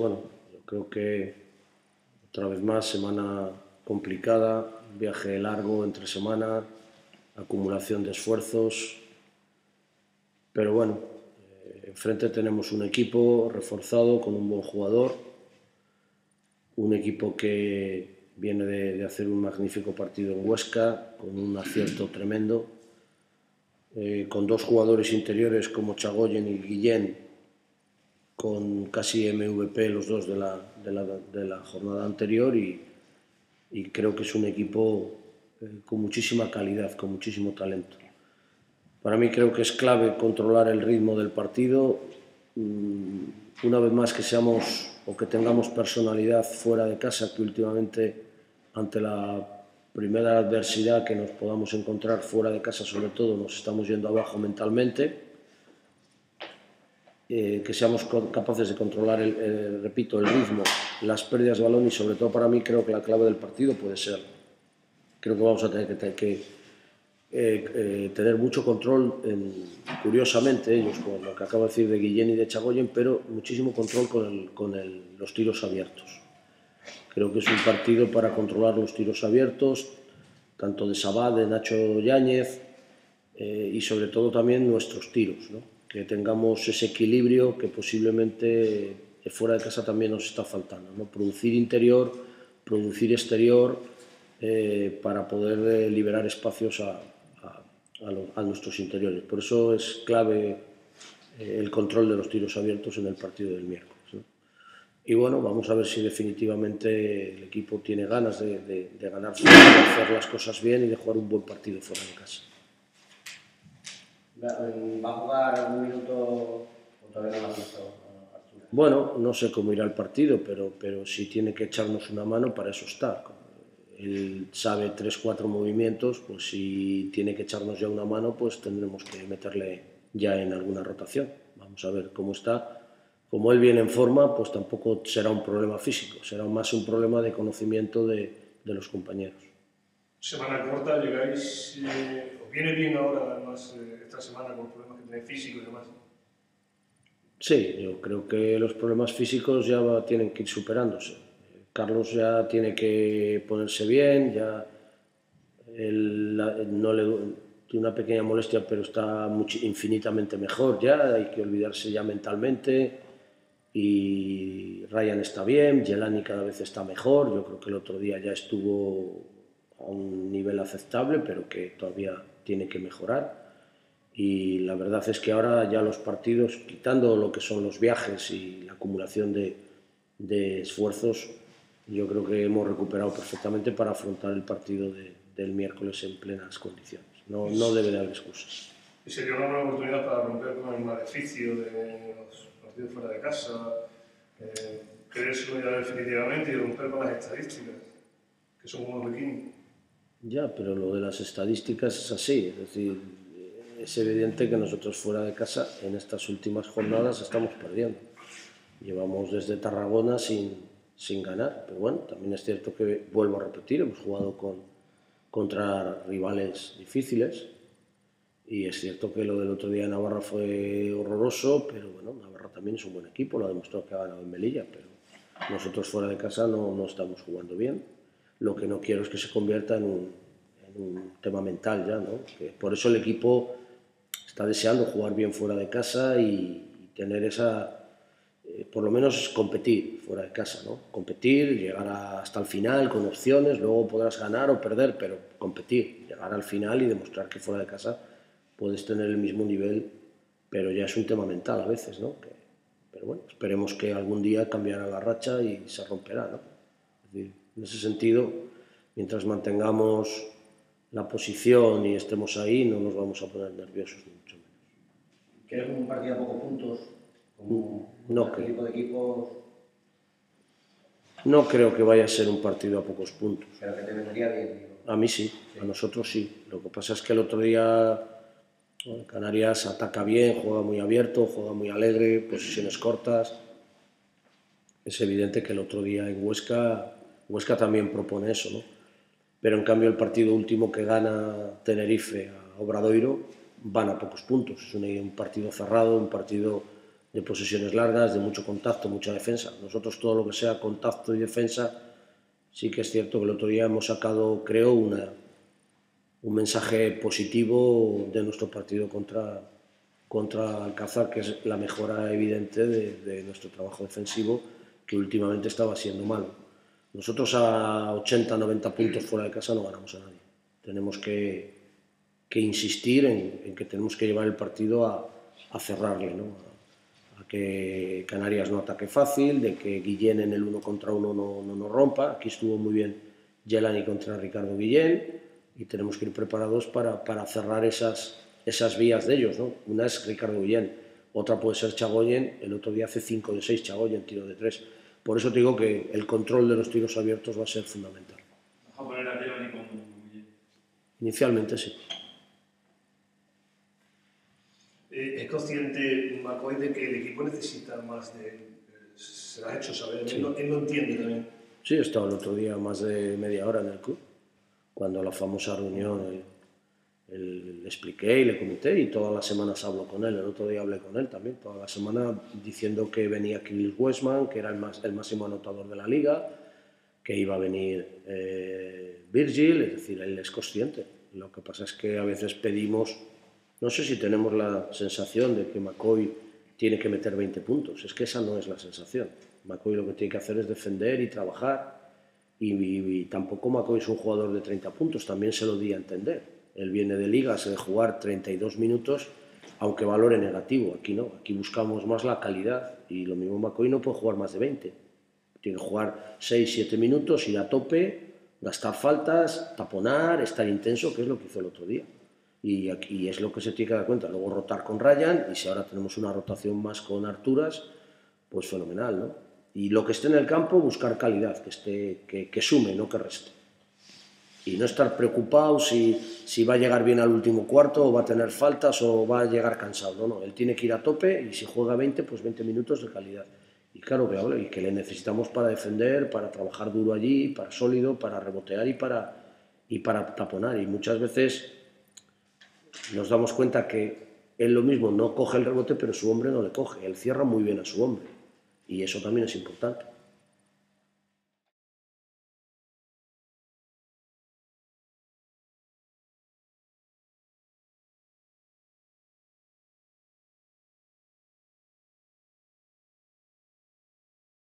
bueno, creo que otra vez más semana complicada, viaje largo entre semana, acumulación de esfuerzos, pero bueno, eh, enfrente tenemos un equipo reforzado con un buen jugador, un equipo que viene de, hacer un magnífico partido en Huesca, con un acierto tremendo, eh, con dos jugadores interiores como Chagoyen y Guillén, con casi MVP los dos de la, de la, jornada anterior y, y, creo que es un equipo eh, con muchísima calidad, con muchísimo talento. Para mí creo que es clave controlar el ritmo del partido, mm, una vez más que seamos o que tengamos personalidad fuera de casa, que últimamente ante la primera adversidad que nos podamos encontrar fuera de casa, sobre todo, nos estamos yendo abajo mentalmente, eh, que seamos capaces de controlar, el, repito, el ritmo, las pérdidas de balón y sobre todo para mí creo que la clave del partido puede ser, creo que vamos a tener que, eh, eh, tener mucho control, en, curiosamente ellos, con lo que acabo de decir de Guillén y de Chagoyen, pero muchísimo control con, los tiros abiertos Creo que es un partido para controlar los tiros abiertos, tanto de Sabá, de Nacho Yáñez eh, y sobre todo también nuestros tiros, ¿no? Que tengamos ese equilibrio que posiblemente fuera de casa también nos está faltando. ¿no? Producir interior, producir exterior eh, para poder eh, liberar espacios a, a, nuestros interiores. Por eso es clave el control de los tiros abiertos en el partido del miércoles. Y bueno, vamos a ver si definitivamente el equipo tiene ganas de, de, de ganar, de hacer las cosas bien y de jugar un buen partido fuera de casa. ¿Va a jugar algún minuto o todavía no lo ha visto? Bueno, no sé cómo irá el partido, pero, pero si tiene que echarnos una mano, para eso está. Él sabe tres, cuatro movimientos, pues si tiene que echarnos ya una mano, pues tendremos que meterle ya en alguna rotación. Vamos a ver cómo está como él viene en forma, pues tampoco será un problema físico, será más un problema de conocimiento de, de los compañeros. Semana corta, llegáis, eh, ¿os viene bien ahora, además, eh, esta semana con problemas que tenéis físicos y demás? Sí, yo creo que los problemas físicos ya va, tienen que ir superándose. Carlos ya tiene que ponerse bien, ya él, no le, tiene una pequeña molestia, pero está mucho, infinitamente mejor ya, hay que olvidarse ya mentalmente y Ryan está bien, Jelani cada vez está mejor, yo creo que el otro día ya estuvo a un nivel aceptable, pero que todavía tiene que mejorar. Y la verdad es que ahora ya los partidos, quitando lo que son los viajes y la acumulación de, de esfuerzos, yo creo que hemos recuperado perfectamente para afrontar el partido de, del miércoles en plenas condiciones. No, no debe de haber excusas. Y sería una buena oportunidad para romper con el maleficio de los fuera de casa, eh, creerse ya definitivamente y romper con las estadísticas, que son unos pequeños. Ya, pero lo de las estadísticas es así, es decir, es evidente que nosotros fuera de casa en estas últimas jornadas estamos perdiendo. Llevamos desde Tarragona sin, sin ganar, pero bueno, también es cierto que, vuelvo a repetir, hemos jugado con, contra rivales difíciles, y es cierto que lo del otro día en Navarra fue horroroso, pero bueno, Navarra también es un buen equipo, lo ha demostrado que ha ganado en Melilla, pero nosotros fuera de casa no, no estamos jugando bien. Lo que no quiero es que se convierta en un, un tema mental ya, ¿no? Que por eso el equipo está deseando jugar bien fuera de casa y, tener esa, eh, por lo menos competir fuera de casa, ¿no? Competir, llegar a, hasta el final con opciones, luego podrás ganar o perder, pero competir, llegar al final y demostrar que fuera de casa puedes tener el mismo nivel, pero ya es un tema mental a veces, ¿no? Que, pero bueno, esperemos que algún día cambiará la racha y se romperá, ¿no? Es decir, en ese sentido, mientras mantengamos la posición y estemos ahí, no nos vamos a poner nerviosos ni mucho menos. ¿Quieres un partido a pocos puntos? Como no este tipo de equipos? No creo que vaya a ser un partido a pocos puntos. Pero que te vendría bien. A mí sí, sí, a nosotros sí. Lo que pasa es que el otro día Canarias ataca bien, juega muy abierto, juega muy alegre, posiciones cortas. Es evidente que el otro día en Huesca, Huesca también propone eso, ¿no? Pero en cambio el partido último que gana Tenerife a Obradoiro van a pocos puntos. Es un, partido cerrado, un partido de posesiones largas, de mucho contacto, mucha defensa. Nosotros todo lo que sea contacto y defensa, sí que es cierto que el otro día hemos sacado, creo, una, un mensaje positivo de nuestro partido contra, contra Alcázar, que es la mejora evidente de, nuestro trabajo defensivo, que últimamente estaba siendo malo. Nosotros a 80, 90 puntos fuera de casa no ganamos a nadie. Tenemos que, que insistir en, en, que tenemos que llevar el partido a, a cerrarle, ¿no? que Canarias no ataque fácil, de que Guillén en el uno contra uno no, no nos rompa. Aquí estuvo muy bien Jelani contra Ricardo Guillén y tenemos que ir preparados para, para cerrar esas, esas vías de ellos. ¿no? Una es Ricardo Guillén, otra puede ser Chagoyen, el otro día hace 5 de 6 Chagoyen, tiro de 3. Por eso te digo que el control de los tiros abiertos va a ser fundamental. ¿Vas a poner a Jelani con Guillén? Inicialmente sí. Eh, ¿Es consciente McCoy de que el equipo necesita más de... Se lo ha hecho saber, Sí. él, lo, él lo entiende también. Sí, he estado el otro día más de media hora en el club, cuando la famosa reunión eh, le expliqué y le comenté y todas las semanas hablo con él. El otro día hablé con él también, toda la semana diciendo que venía Kirill Westman, que era el, más, el máximo anotador de la liga, que iba a venir eh, Virgil, es decir, él es consciente. Lo que pasa es que a veces pedimos, no sé si tenemos la sensación de que McCoy tiene que meter 20 puntos, es que esa no es la sensación. McCoy lo que tiene que hacer es defender y trabajar y, y- y tampoco McCoy es un jugador de 30 puntos, también se lo di a entender. Él viene de ligas de jugar 32 minutos, aunque valore negativo. Aquí no, aquí buscamos más la calidad y lo mismo McCoy no puede jugar más de 20. Tiene que jugar 6, 7 minutos, ir a tope, gastar faltas, taponar, estar intenso, que es lo que hizo el otro día. Y, aquí, es lo que se tiene que dar cuenta. Luego rotar con Ryan y si ahora tenemos una rotación más con Arturas, pues fenomenal, ¿no? Y lo que esté en el campo, buscar calidad, que, esté, que sume, no que reste. Y no estar preocupado si, si va a llegar bien al último cuarto o va a tener faltas o va a llegar cansado. No, no, él tiene que ir a tope y si juega 20, pues 20 minutos de calidad. Y claro que y que le necesitamos para defender, para trabajar duro allí, para sólido, para rebotear y para, y para taponar. Y muchas veces nos damos cuenta que él lo mismo no coge el rebote, pero su hombre no le coge. Él cierra muy bien a su hombre. Y eso también es importante.